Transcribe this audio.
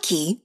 psyche